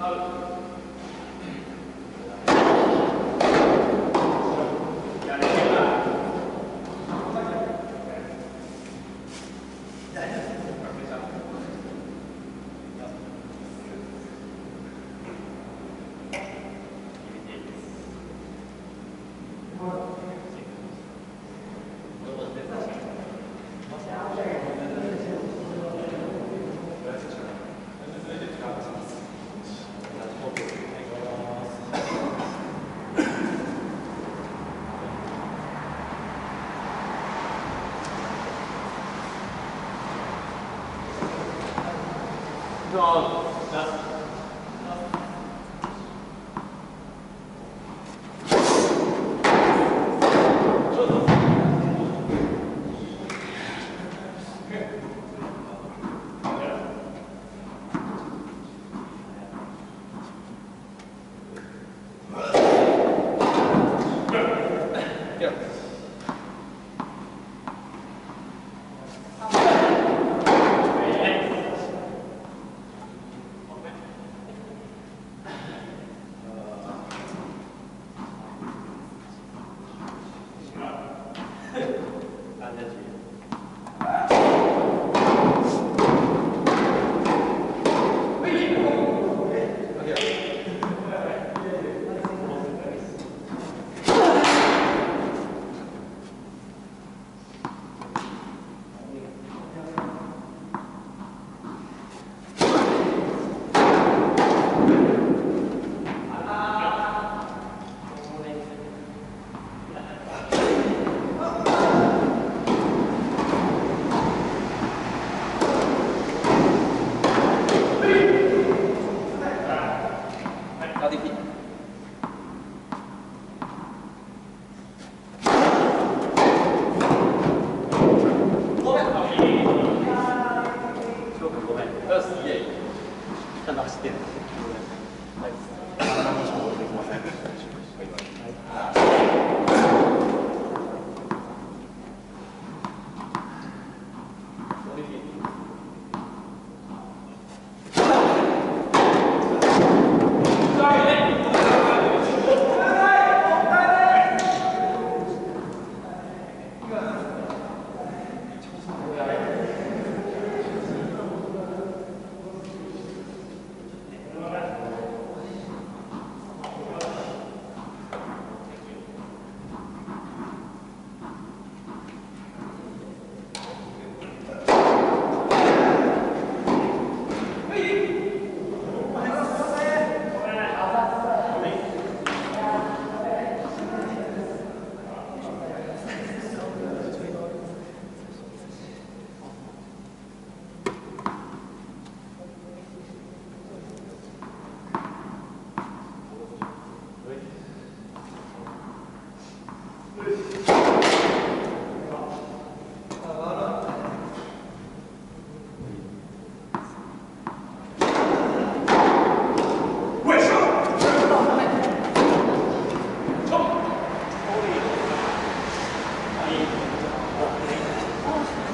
Hope.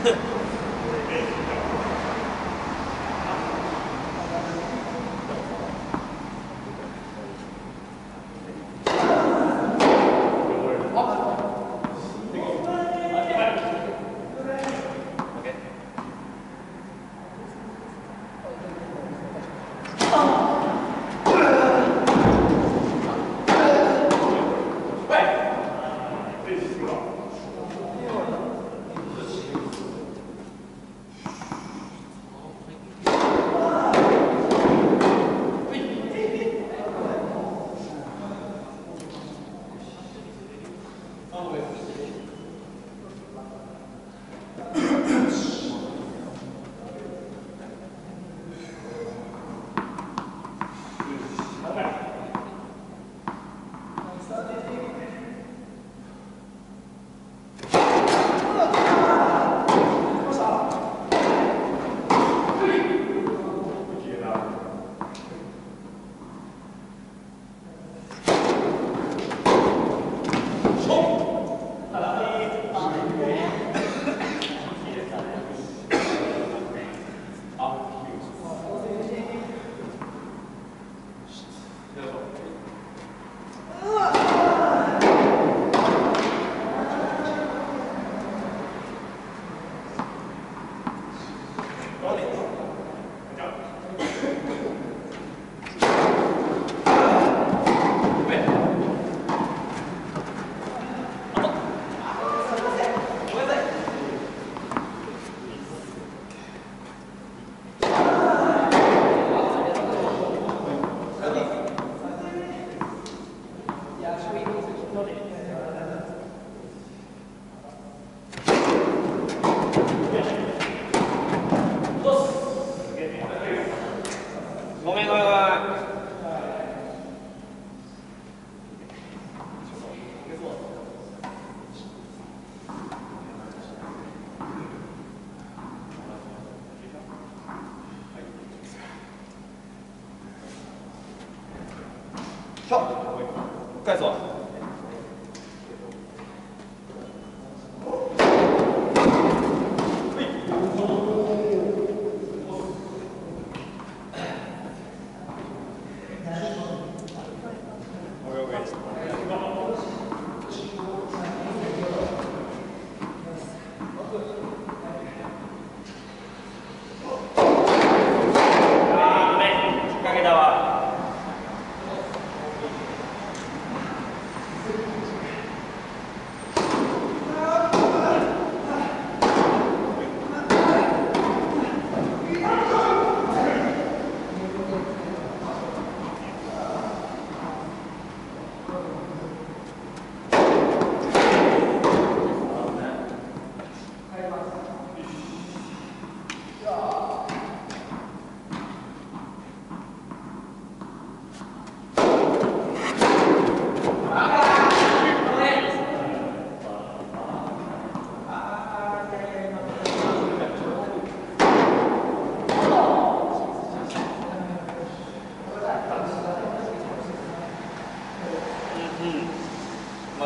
あ!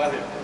Gracias.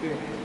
Good.